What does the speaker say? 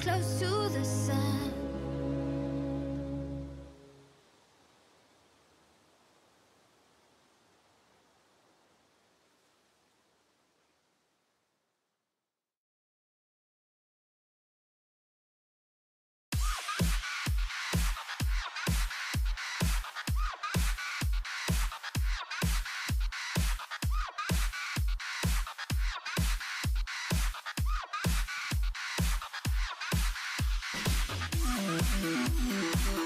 close to the sun. Mm-hmm.